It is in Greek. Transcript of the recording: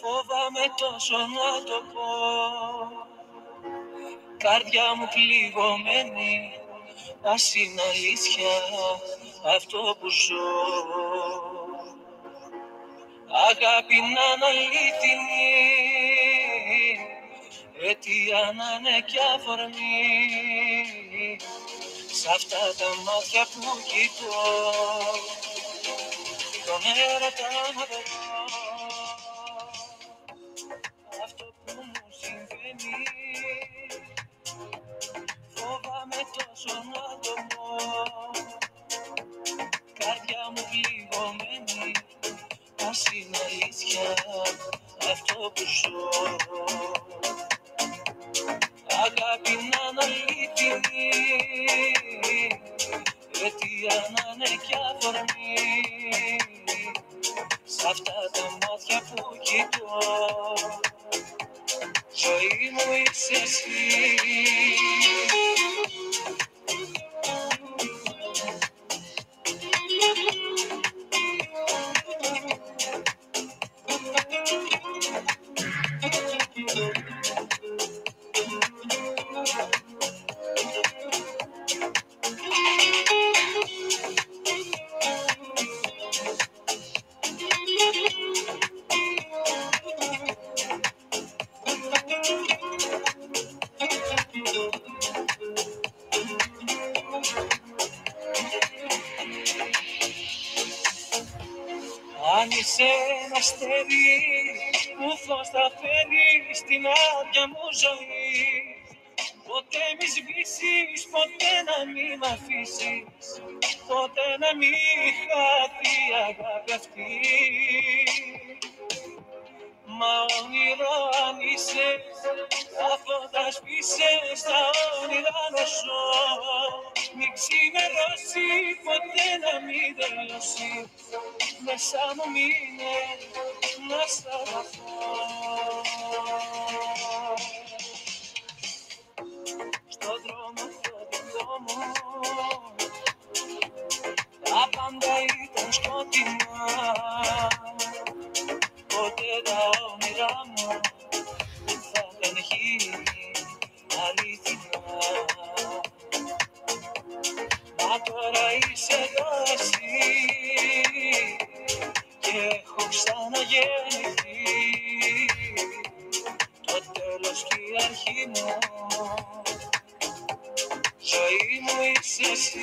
Φοβάμαι τόσο να το πω. Καρδιά μου πληγωμένη Ας είναι αλήθεια αυτό που ζω. Αγάπη να είναι αλήθινη Αιτία να είναι κι αφορμή. Σ' αυτά τα μάτια που κοιτώ Αιτία να είναι κι αφορμή. Σ' αυτά τα μάτια που κοιτώ Ζωή μου είσαι εσύ Αν είσαι ένα αστέρι που φως θα φέρεις στην άδεια μου ζωή. Ποτέ μη σβήσεις, ποτέ να μη μ' αφήσεις. Ποτέ να μη χαθεί η αγάπη αυτή. Μα όνειρο αν είσαι, τα φώτα σβήσες, τα όνειρα να ζω. Μη ξημερώσει, ποτέ να μην τελειώσει Μέσα μου μείνε, να σ' αγαπώ. Στον δρόμο το δικό μου Τα πάντα ήταν σκοτεινά. Ποτέ τα όνειρά μου δεν θα είχαν γίνει ζωή μου είσαι εσύ